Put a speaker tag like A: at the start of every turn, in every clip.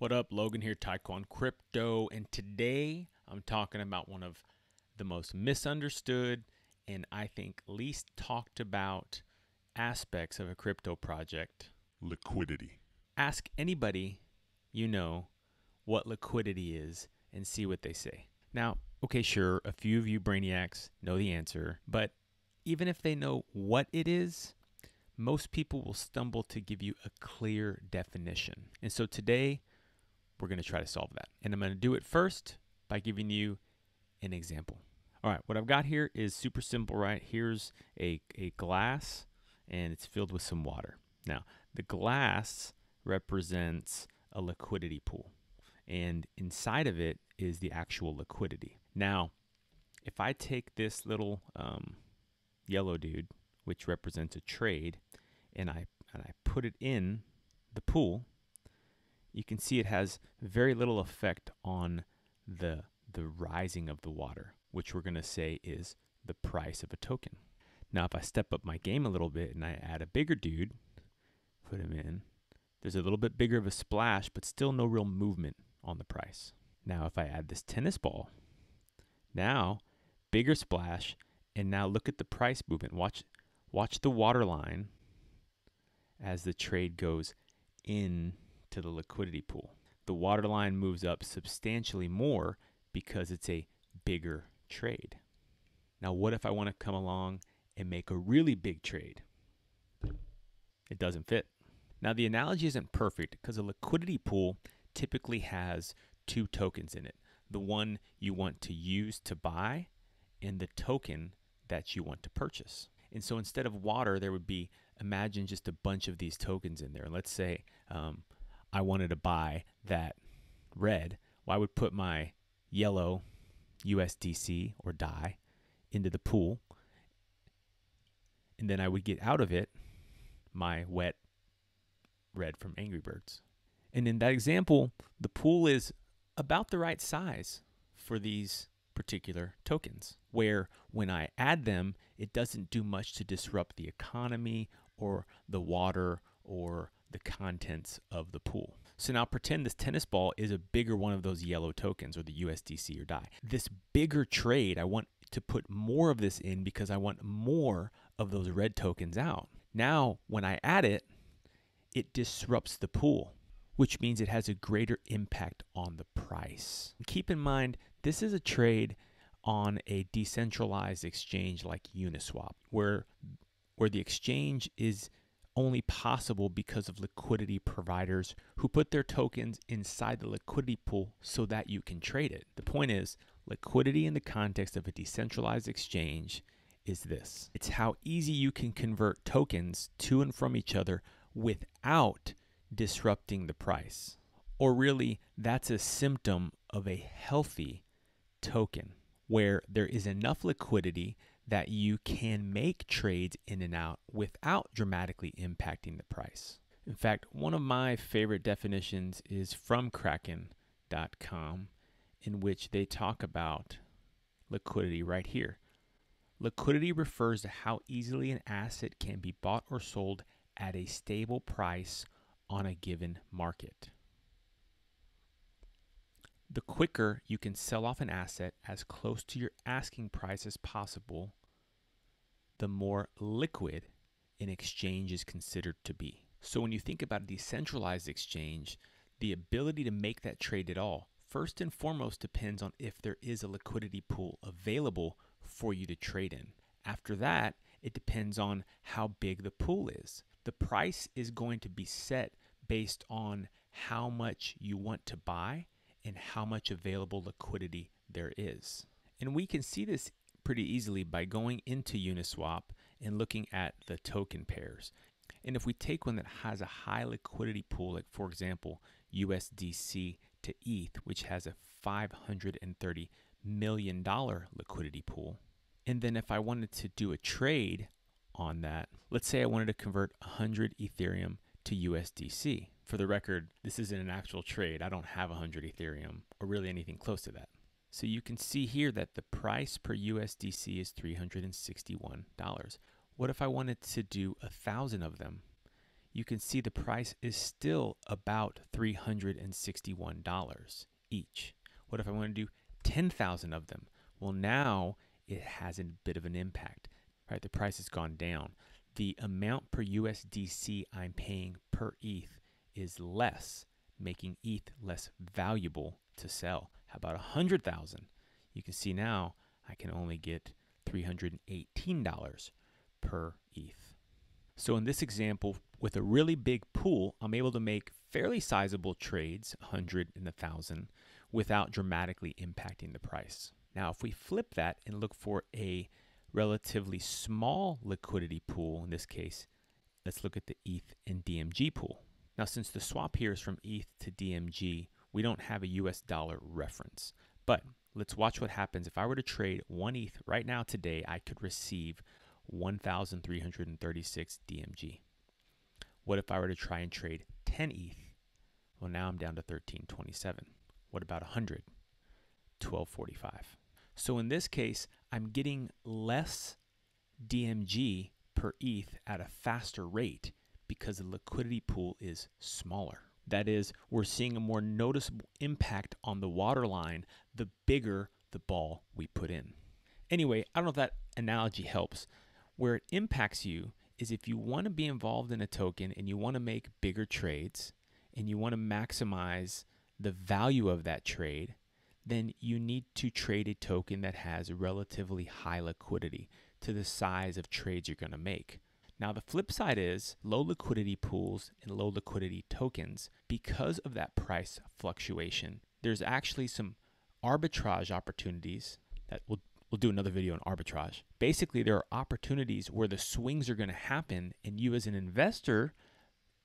A: What up, Logan here, TaeKwon Krypto, and today I'm talking about one of the most misunderstood and I think least talked about aspects of a crypto project
B: liquidity.
A: Ask anybody you know what liquidity is and see what they say. Now, okay, sure, a few of you brainiacs know the answer, but even if they know what it is, most people will stumble to give you a clear definition. And so today, we're going to try to solve that. And I'm going to do it first by giving you an example. All right, what I've got here is super simple, right? Here's a, a glass and it's filled with some water. Now, the glass represents a liquidity pool, and inside of it is the actual liquidity. Now, if I take this little um, yellow dude, which represents a trade, and I and I put it in the pool, you can see it has very little effect on the the rising of the water, which we're going to say is the price of a token. Now, if I step up my game a little bit and I add a bigger dude, put him in, there's a little bit bigger of a splash, but still no real movement on the price. Now, if I add this tennis ball, now bigger splash, and now look at the price movement. Watch, watch the water line as the trade goes in to the liquidity pool. The water line moves up substantially more because it's a bigger trade. Now, what if I want to come along and make a really big trade? It doesn't fit. Now, the analogy isn't perfect because a liquidity pool typically has two tokens in it the one you want to use to buy and the token that you want to purchase. And so instead of water, there would be imagine just a bunch of these tokens in there. Let's say um, I wanted to buy that red. Well, I would put my yellow USDC or DAI into the pool, and then I would get out of it my wet red from Angry Birds. And in that example, the pool is about the right size for these particular tokens, where when I add them, it doesn't do much to disrupt the economy or the water or the contents of the pool. So now pretend this tennis ball is a bigger one of those yellow tokens or the USDC or DAI. This bigger trade, I want to put more of this in because I want more of those red tokens out. Now, when I add it, it disrupts the pool, which means it has a greater impact on the price. Keep in mind, this is a trade on a decentralized exchange like Uniswap, where where the exchange is only possible because of liquidity providers who put their tokens inside the liquidity pool so that you can trade it. The point is, liquidity in the context of a decentralized exchange is this it's how easy you can convert tokens to and from each other without disrupting the price. Or really, that's a symptom of a healthy token where there is enough liquidity that you can make trades in and out without dramatically impacting the price. In fact, one of my favorite definitions is from Kraken.com, in which they talk about liquidity right here. Liquidity refers to how easily an asset can be bought or sold at a stable price on a given market. The quicker you can sell off an asset as close to your asking price as possible, the more liquid an exchange is considered to be. So when you think about a decentralized exchange, the ability to make that trade at all, first and foremost, depends on if there is a liquidity pool available for you to trade in. After that, it depends on how big the pool is. The price is going to be set based on how much you want to buy and how much available liquidity there is. And we can see this pretty easily by going into Uniswap and looking at the token pairs. And if we take one that has a high liquidity pool, like for example, USDC to ETH, which has a $530 million liquidity pool, and then if I wanted to do a trade on that, let's say I wanted to convert 100 Ethereum to USDC. For the record, this isn't an actual trade. I don't have 100 Ethereum or really anything close to that. So you can see here that the price per USDC is $361. What if I wanted to do a thousand of them? you can see the price is still about $361 each. What if I want to do 10,000 of them? Well, now it has a bit of an impact, right? The price has gone down. The amount per USDC I'm paying per ETH is less, making ETH less valuable to sell. How about 100,000? You can see now I can only get $318 per ETH. So in this example, with a really big pool, I'm able to make fairly sizable trades, 100 and 1,000, without dramatically impacting the price. Now, if we flip that and look for a relatively small liquidity pool, in this case, let's look at the ETH and DMG pool. Now, since the swap here is from ETH to DMG, we don't have a US dollar reference. But let's watch what happens. If I were to trade one ETH right now today, I could receive 1,336 DMG. What if I were to try and trade 10 ETH? Well, now I'm down to 1327. What about 100? 1245. So in this case, I'm getting less DMG per ETH at a faster rate because the liquidity pool is smaller. That is, we're seeing a more noticeable impact on the waterline the bigger the ball we put in. Anyway, I don't know if that analogy helps. Where it impacts you is if you want to be involved in a token and you want to make bigger trades and you want to maximize the value of that trade, then you need to trade a token that has relatively high liquidity to the size of trades you're going to make. Now, the flip side is low liquidity pools and low liquidity tokens, because of that price fluctuation, there's actually some arbitrage opportunities that we'll, we'll do another video on arbitrage. Basically, there are opportunities where the swings are going to happen, and you as an investor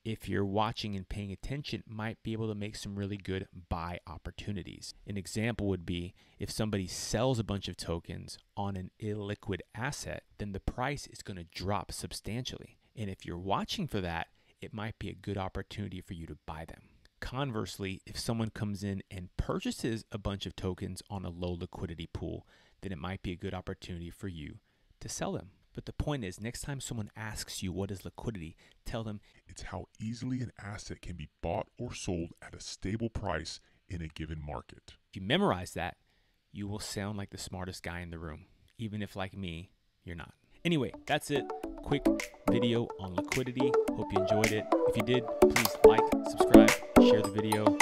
A: if you're watching and paying attention, might be able to make some really good buy opportunities. An example would be if somebody sells a bunch of tokens on an illiquid asset, then the price is going to drop substantially. And if you're watching for that, it might be a good opportunity for you to buy them. Conversely, if someone comes in and purchases a bunch of tokens on a low liquidity pool, then it might be a good opportunity for you to sell them. But the point is, next time someone asks you what is liquidity, tell them
B: it's how easily an asset can be bought or sold at a stable price in a given market.
A: If you memorize that, you will sound like the smartest guy in the room, even if, like me, you're not. Anyway, that's it. Quick video on liquidity. Hope you enjoyed it. If you did, please like, subscribe, share the video.